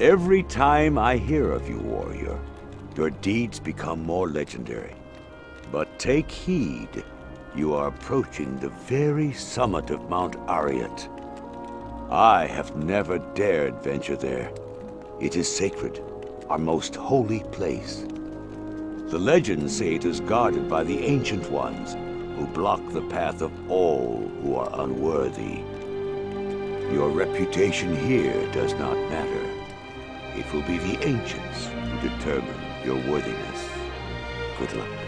Every time I hear of you, warrior, your deeds become more legendary. But take heed. You are approaching the very summit of Mount Arreat. I have never dared venture there. It is sacred, our most holy place. The legends say it is guarded by the Ancient Ones, who block the path of all who are unworthy. Your reputation here does not matter. It will be the Ancients who determine your worthiness. Good luck.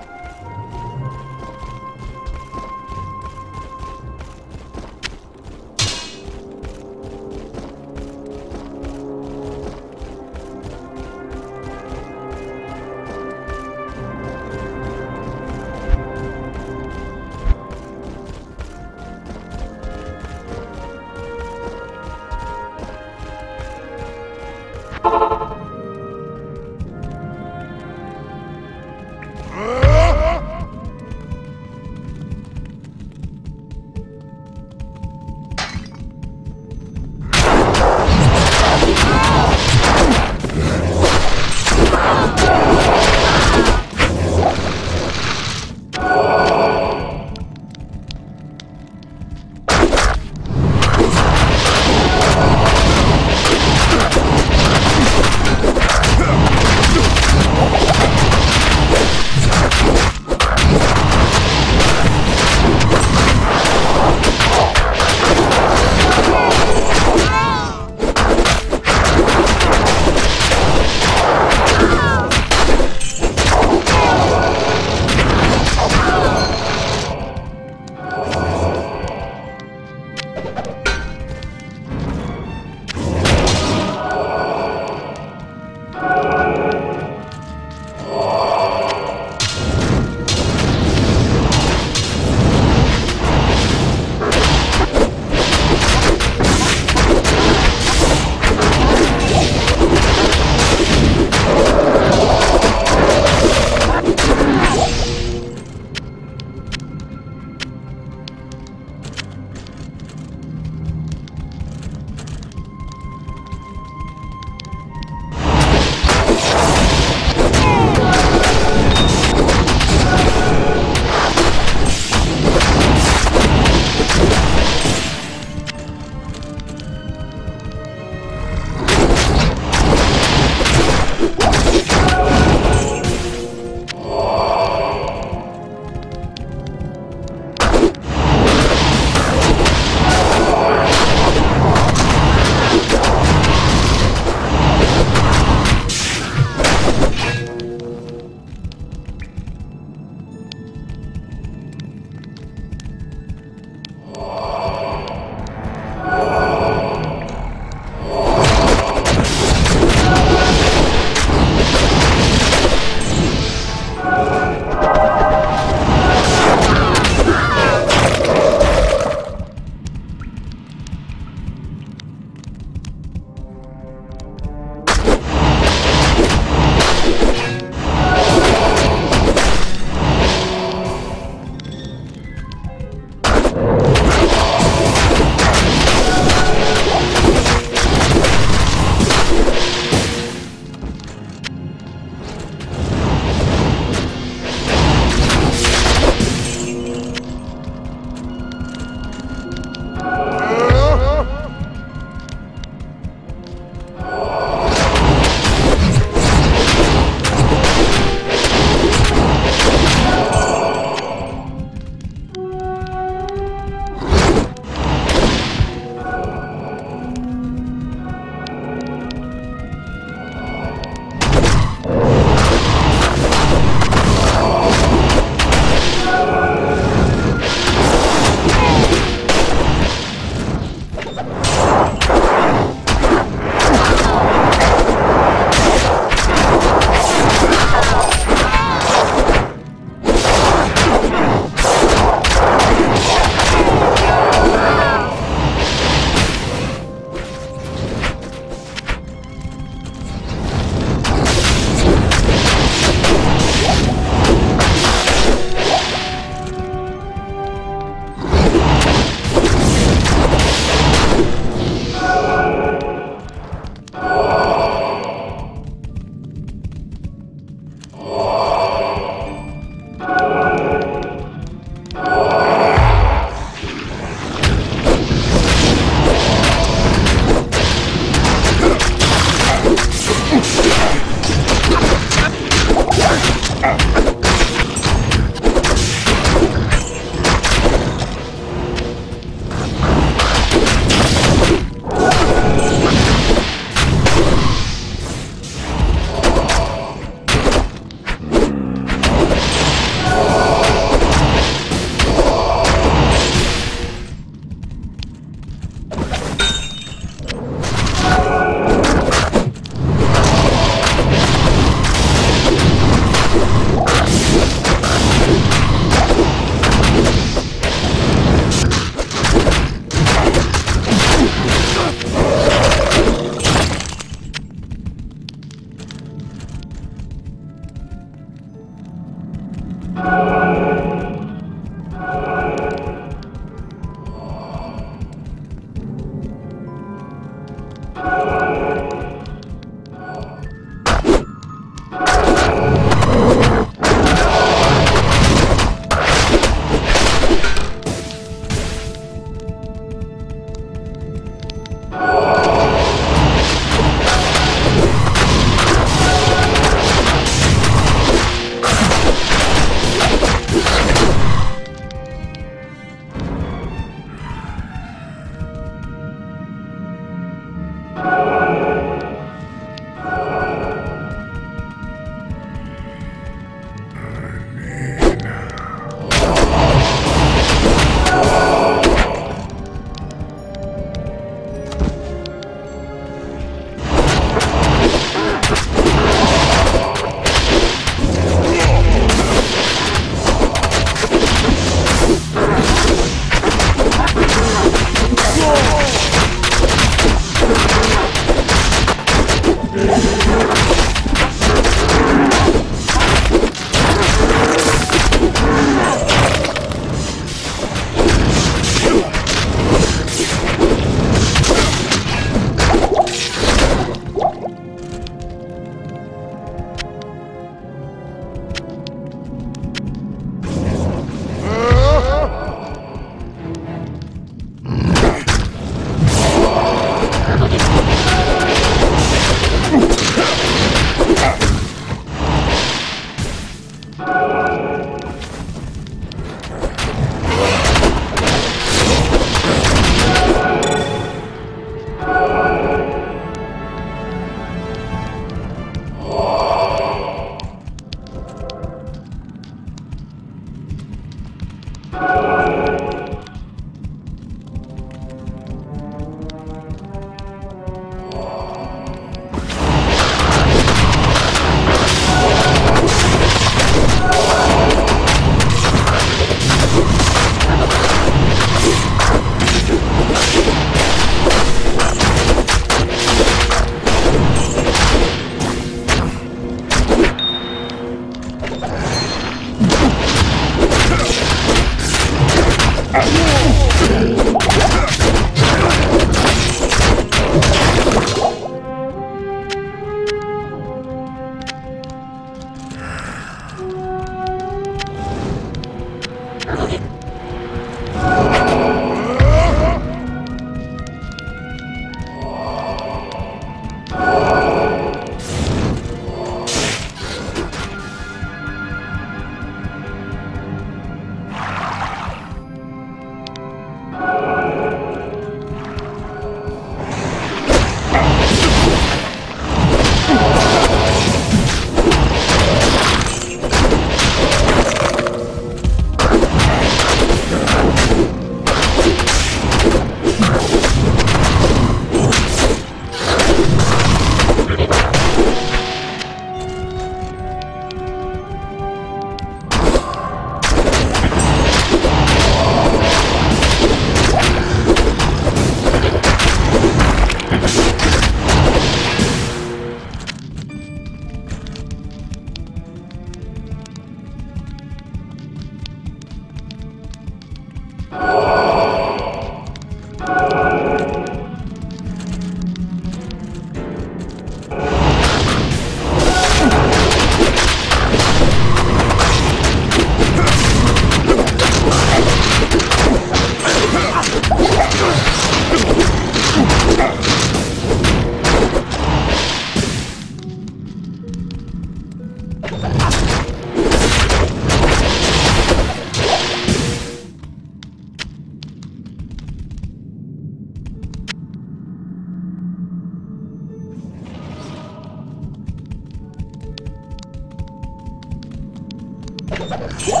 Whoa!